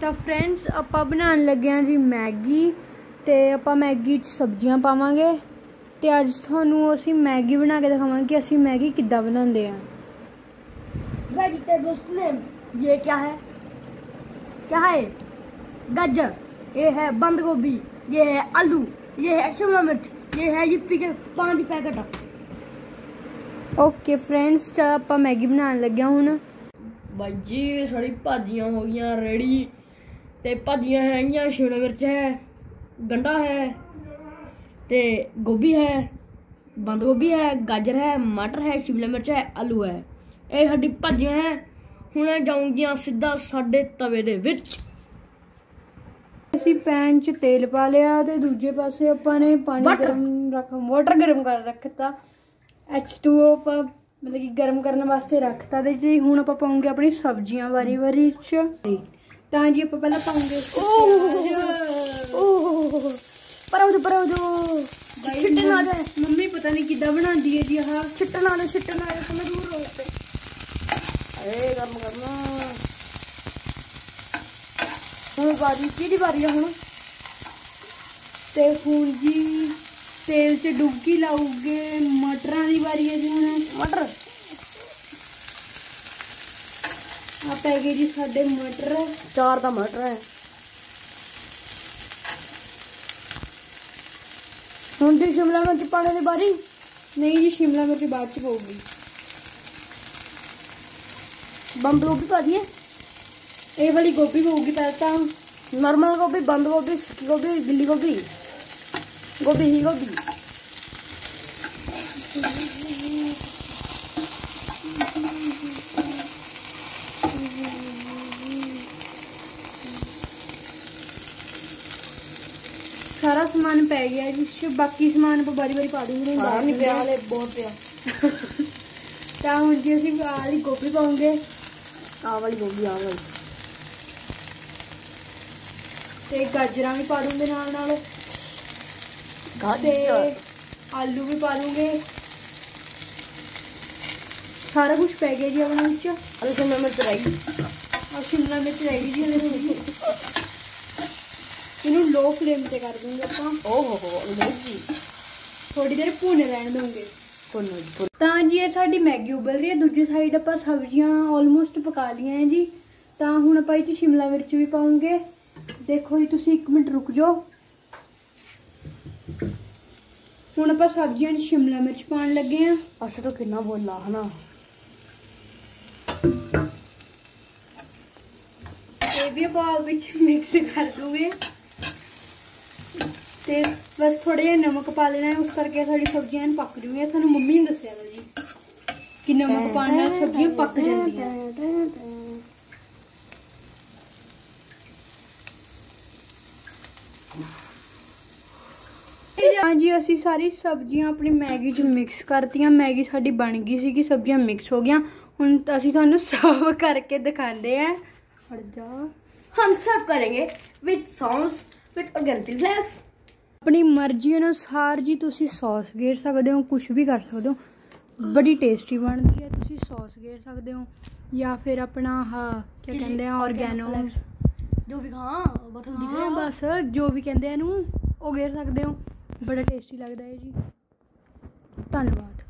ਤਾਂ ਫਰੈਂਡਸ ਆਪਾਂ ਬਣਾਉਣ ਲੱਗੇ ਹਾਂ ਜੀ ਮੈਗੀ ਤੇ ਆਪਾਂ ਮੈਗੀ 'ਚ ਸਬਜ਼ੀਆਂ ਪਾਵਾਂਗੇ ਤੇ ਅੱਜ ਤੁਹਾਨੂੰ ਅਸੀਂ ਮੈਗੀ ਬਣਾ ਕੇ ਦਿਖਾਵਾਂਗੇ ਕਿ ਅਸੀਂ ਮੈਗੀ ਕਿੱਦਾਂ ਬਣਾਉਂਦੇ ਹਾਂ वेजिटेबल्स नेम ये क्या है क्या है गाजर ये है बंद गोभी ये है आलू ये है शिमला मिर्च ये है yippee के पांच पैकेट ਓਕੇ ਫਰੈਂਡਸ ਚਲ ਆਪਾਂ ਮੈਗੀ ਬਣਾਉਣ ਲੱਗਿਆ ਹੁਣ ਬਾਈ ਜੀ ਸਾਡੀ ਭਾਜੀਆਂ ਹੋ ਗਈਆਂ ਰੈਡੀ ਤੇ ਭਾਜੀਆਂ ਹੈਗੀਆਂ ਸ਼ਿਮਲਾ ਮਿਰਚ ਹੈ ਗੰਡਾ ਹੈ ਤੇ ਗੋਭੀ ਹੈ ਬੰਦ ਗੋਭੀ ਹੈ ਗਾਜਰ ਹੈ ਮਟਰ ਹੈ ਸ਼ਿਮਲਾ ਮਿਰਚ ਹੈ ਆਲੂ ਹੈ। ਇਹ ਸਾਡੀ ਭਾਜੀਆਂ ਹੈ। ਹੁਣ ਇਹ ਜਾਊਂਗੀਆਂ ਸਿੱਧਾ ਸਾਡੇ ਤਵੇ ਦੇ ਵਿੱਚ। ਅਸੀਂ ਪੈਨ 'ਚ ਤੇਲ ਪਾ ਲਿਆ ਤੇ ਦੂਜੇ ਪਾਸੇ ਆਪਾਂ ਨੇ ਪਾਣੀ. ਗਰਮ ਰੱਖ ਵਾਟਰ ਗਰਮ ਕਰ ਰੱਖਤਾ। H2O ਆਪਾਂ ਮਤਲਬ ਕਿ ਗਰਮ ਕਰਨ ਵਾਸਤੇ ਰੱਖਤਾ ਤੇ ਜੀ ਹੁਣ ਆਪਾਂ ਪਾਉਂਗੇ ਆਪਣੀ ਸਬਜ਼ੀਆਂ ਵਾਰੀ ਵਾਰੀ 'ਚ। ਤਾਂ ਜੀ ਆਪਾਂ ਪਹਿਲਾਂ ਪਾਉਂਗੇ ਓਹ ਪਰੋ ਜੋ ਪਰੋ ਜੋ ਛਿੱਟਣ ਆ ਜਾਏ ਮੰਮੀ ਪਤਾ ਨਹੀਂ ਕਿੱਦਾਂ ਬਣਾਉਂਦੀ ਹੈ ਜੀ ਆਹ ਛਿੱਟਣ ਆ ਜਾਏ ਛਿੱਟਣ ਆ ਜਾਏ ਸਮਝ ਦੂਰ ਹੋ ਤੇ ਏ ਗਰਮ ਕਰਨਾ ਹੁਣ ਬਾਰੀ ਕਿਹਦੀ ਵਾਰੀ ਆ ਹੁਣ ਤੇ ਹੁਣ ਜੀ ਤੇਲ 'ਚ ਡੁਬਕੀ ਲਾਉਗੇ ਮਟਰਾਂ ਦੀ ਵਾਰੀ ਹੈ ਜੀ ਹੁਣ ਮਟਰ ਆ ਪੈ ਗਏ ਜੀ ਸਾਡੇ ਮਟਰ ਚਾਰ ਦਾ ਮਟਰ ਹੈ ਹੁਣ ਜੀ ਸ਼ਿਮਲਾ ਮਿਰਚ ਪਾਣੇ ਦੀ ਬਾਰੀ ਨਹੀਂ ਜੀ ਸ਼ਿਮਲਾ ਮਿਰਚ ਬਾਅਦ 'ਚ ਪਾਉਗੀ ਬੰਦ ਗੋਭੀ ਪਾ ਦਈਏ ਇਹ ਵਾਲੀ ਗੋਭੀ ਪਾਉਗੀ ਪਹਿਲਾਂ ਤਾਂ ਨਰਮਲ ਗੋਭੀ ਬੰਦ ਗੋਭੀ ਸੁੱਕੀ ਗੋਭੀ ਗਿੱਲੀ ਗੋਭੀ ਗੋਭੀ ਹੀ ਗੋਭੀ ਸਾਰਾ ਸਮਾਨ ਪੈ ਗਿਆ ਜੀ ਇਸ 'ਚ ਬਾਕੀ ਸਮਾਨ ਆਪਾਂ ਬਾਰੀ ਬਾਰੀ ਪਾ ਦੂੰਗੇ ਸਾਰਾ ਨਹੀਂ ਪਿਆ ਹਲੇ ਬਹੁਤ ਪਿਆ ਤਾਂ ਹੁਣ ਜੀ ਅਸੀਂ ਆਹ ਵਾਲੀ ਗੋਭੀ ਪਾਉਂਗੇ ਆਹ ਵਾਲੀ ਗੋਭੀ ਆਹ ਵਾਲੀ ਤੇ ਗਾਜਰਾਂ ਵੀ ਪਾ ਦੂੰਗੇ ਨਾਲ ਨਾਲ ਤੇ ਗਾਜਰ ਆਲੂ ਵੀ ਪਾ ਦੂੰਗੇ ਸਾਰਾ ਕੁਝ ਪੈ ਗਿਆ ਜੀ ਆਪਣੇ ਵਿੱਚ ਅਰੇ ਸ਼ਿਮਲਾ ਮਿਰਚ ਰਹਿ ਗਈ ਆ ਸ਼ਿਮਲਾ ਮਿਰਚ ਰਹਿ ਗਈ ਜੀ ਇਹਦੇ ਇਹਨੂੰ ਲੋ ਫਲੇਮ ਤੇ ਕਰ ਦੂੰਗੇ ਆਪਾਂ। ਓ ਹੋ ਹੋ ਅੰਗਰੇਜ਼ੀ ਥੋੜੀ ਦੇਰ ਭੁੰਨ ਰਹਿਣ ਦੂੰਗੇ ਕੋਨ ਤਾਂ ਜੀ ਇਹ ਸਾਡੀ ਮੈਗੀ ਉਬਲ ਰਹੀ ਹੈ। ਦੂਜੀ ਸਾਈਡ ਆਪਾਂ ਸਬਜ਼ੀਆਂ ਆਲਮੋਸਟ ਪਕਾ ਲਈਆਂ ਹੈ ਜੀ। ਤਾਂ ਹੁਣ ਆਪਾਂ ਇਹ ਚ ਸ਼ਿਮਲਾ ਮਿਰਚ ਵੀ ਪਾਉਂਗੇ। ਦੇਖੋ ਜੀ ਤੁਸੀਂ 1 ਮਿੰਟ ਰੁਕ ਜਾਓ। ਹੁਣ ਆਪਾਂ ਸਬਜ਼ੀਆਂ 'ਚ ਸ਼ਿਮਲਾ ਮਿਰਚ ਪਾਉਣ ਲੱਗੇ ਆ ਅੱਛਾ ਤਾਂ ਕਿੰਨਾ ਬੋਲਾ ਹਨਾ? ਇਹ ਵੀ ਆਪਾਂ ਵਿੱਚ ਮਿਕਸ ਕਰ ਦੂਗੇ। ਤੇ ਬਸ ਥੋੜੇ ਜਿਹਾ ਨਮਕ ਪਾ ਲੈਣਾ ਉਸ ਕਰਕੇ ਸਾਡੀ ਸਬਜ਼ੀਆਂ ਪੱਕ ਜੂਗੀਆਂ। ਸਾਨੂੰ ਮੰਮੀ ਨੇ ਦੱਸਿਆ ਜੀ ਕਿ ਨਮਕ ਪਾਉਣ ਨਾਲ ਸਬਜ਼ੀਆਂ ਪੱਕ ਜਾਂਦੀਆਂ। ਹਾਂਜੀ, ਅਸੀਂ ਸਾਰੀ ਸਬਜ਼ੀਆਂ ਆਪਣੀ ਮੈਗੀ 'ਚ ਮਿਕਸ ਕਰਤੀਆਂ। ਮੈਗੀ ਸਾਡੀ ਬਣ ਗਈ ਸੀਗੀ, ਸਬਜ਼ੀਆਂ ਮਿਕਸ ਹੋ ਗਈਆਂ। ਹੁਣ ਅਸੀਂ ਤੁਹਾਨੂੰ ਸਰਵ ਕਰਕੇ ਦਿਖਾਉਂਦੇ ਆਂ ਹਟ ਜਾ। ਹਮ, ਸਰਵ ਕਰਾਂਗੇ with sauce with organic flavours ਆਪਣੀ ਮਰਜ਼ੀ ਅਨੁਸਾਰ ਜੀ ਤੁਸੀਂ ਸੌਸ ਗੇਰ ਸਕਦੇ ਹੋ ਕੁਝ ਵੀ ਕਰ ਸਕਦੇ ਹੋ। ਬੜੀ ਟੇਸਟੀ ਬਣਦੀ ਹੈ ਤੁਸੀਂ ਸੌਸ ਗੇਰ ਸਕਦੇ ਹੋ। ਜਾਂ ਫਿਰ ਆਪਣਾ ਹਾਂ ਕੀ ਕਹਿੰਦੇ ਆ ਆਰਗੈਨੋ ਜੋ ਵੀ ਹਾਂ ਬਸ ਦਿਖ ਰਿਹਾ ਬਸ। ਜੋ ਵੀ ਕਹਿੰਦੇ ਇਹਨੂੰ ਉਹ ਗੇਰ ਸਕਦੇ ਹੋ। ਬੜਾ ਟੇਸਟੀ ਲੱਗਦਾ ਹੈ ਜੀ। ਧੰਨਵਾਦ।